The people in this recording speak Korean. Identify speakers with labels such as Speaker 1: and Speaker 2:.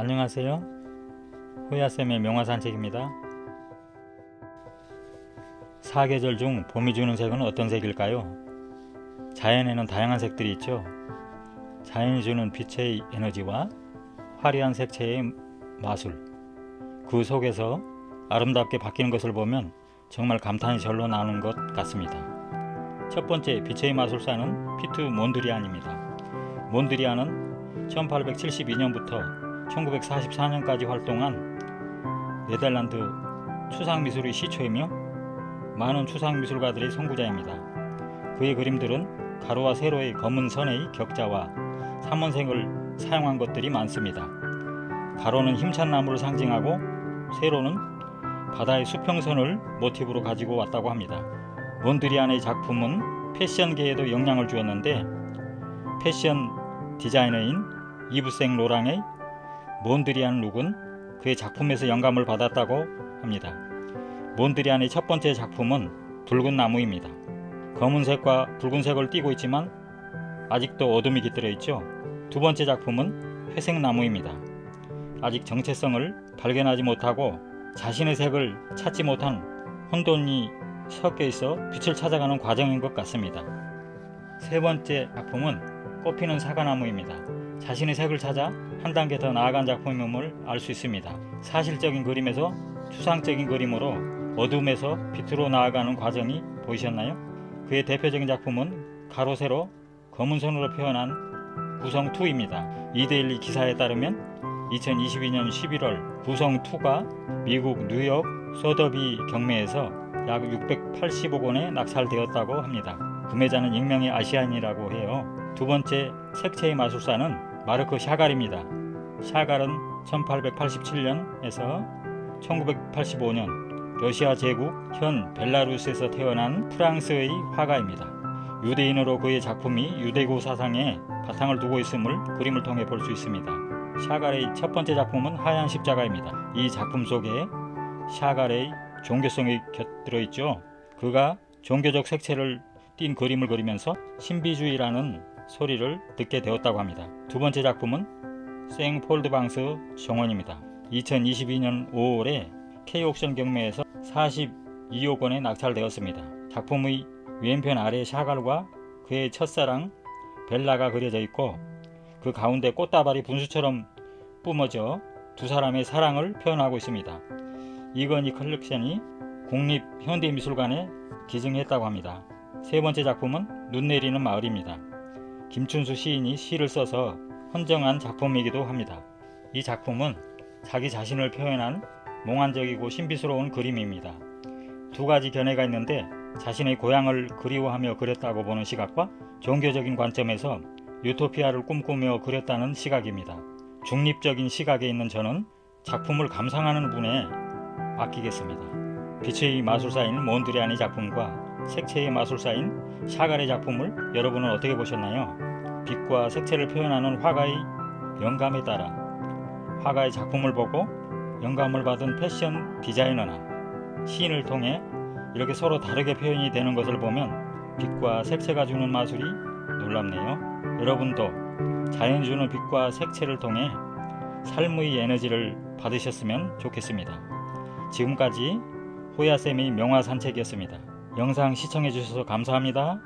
Speaker 1: 안녕하세요. 호야쌤의 명화산책입니다. 사계절 중 봄이 주는 색은 어떤 색일까요? 자연에는 다양한 색들이 있죠. 자연이 주는 빛의 에너지와 화려한 색채의 마술, 그 속에서 아름답게 바뀌는 것을 보면 정말 감탄이 절로 나오는 것 같습니다. 첫 번째 빛의 마술사는 피트 몬드리안입니다. 몬드리안은 1872년부터 1944년까지 활동한 네덜란드 추상미술의 시초이며 많은 추상미술가들의 선구자입니다. 그의 그림들은 가로와 세로의 검은 선의 격자와 삼원색을 사용한 것들이 많습니다. 가로는 힘찬 나무를 상징하고 세로는 바다의 수평선을 모티브로 가지고 왔다고 합니다. 몬드리안의 작품은 패션계에도 영향을 주었는데 패션 디자이너인 이브생 로랑의 몬드리안 룩은 그의 작품에서 영감을 받았다고 합니다. 몬드리안의 첫 번째 작품은 붉은 나무입니다. 검은색과 붉은색을 띠고 있지만 아직도 어둠이 깃들어 있죠. 두 번째 작품은 회색 나무입니다. 아직 정체성을 발견하지 못하고 자신의 색을 찾지 못한 혼돈이 섞여 있어 빛을 찾아가는 과정인 것 같습니다. 세 번째 작품은 꽃피는 사과나무입니다. 자신의 색을 찾아 한 단계 더 나아간 작품임을 알 수 있습니다. 사실적인 그림에서 추상적인 그림으로 어둠에서 빛으로 나아가는 과정이 보이셨나요? 그의 대표적인 작품은 가로 세로 검은 선으로 표현한 구성2입니다. 이데일리 기사에 따르면 2022년 11월 구성2가 미국 뉴욕 소더비 경매에서 약 680억 원에 낙찰되었다고 합니다. 구매자는 익명의 아시안이라고 해요. 두 번째 색채의 마술사는 마르크 샤갈입니다. 샤갈은 1887년에서 1985년 러시아 제국 현 벨라루스에서 태어난 프랑스의 화가입니다. 유대인으로 그의 작품이 유대교 사상에 바탕을 두고 있음을 그림을 통해 볼 수 있습니다. 샤갈의 첫 번째 작품은 하얀 십자가입니다. 이 작품 속에 샤갈의 종교성이 곁들어 있죠. 그가 종교적 색채를 띤 그림을 그리면서 신비주의라는 소리를 듣게 되었다고 합니다. 두 번째 작품은 생폴드방스 정원입니다. 2022년 5월에 K옥션 경매에서 42억 원에 낙찰되었습니다. 작품의 왼편 아래 샤갈과 그의 첫사랑 벨라가 그려져 있고 그 가운데 꽃다발이 분수처럼 뿜어져 두 사람의 사랑을 표현하고 있습니다. 이건희 컬렉션이 국립현대미술관에 기증했다고 합니다. 세 번째 작품은 눈 내리는 마을입니다. 김춘수 시인이 시를 써서 헌정한 작품이기도 합니다. 이 작품은 자기 자신을 표현한 몽환적이고 신비스러운 그림입니다. 두 가지 견해가 있는데 자신의 고향을 그리워하며 그렸다고 보는 시각과 종교적인 관점에서 유토피아를 꿈꾸며 그렸다는 시각입니다. 중립적인 시각에 있는 저는 작품을 감상하는 분에 맡기겠습니다. 빛의 마술사인 몬드리안의 작품과 색채의 마술사인 샤갈의 작품을 여러분은 어떻게 보셨나요? 빛과 색채를 표현하는 화가의 영감에 따라 화가의 작품을 보고 영감을 받은 패션 디자이너나 시인을 통해 이렇게 서로 다르게 표현이 되는 것을 보면 빛과 색채가 주는 마술이 놀랍네요. 여러분도 자연이 주는 빛과 색채를 통해 삶의 에너지를 받으셨으면 좋겠습니다. 지금까지 호야쌤의 명화 산책이었습니다. 영상 시청해주셔서 감사합니다.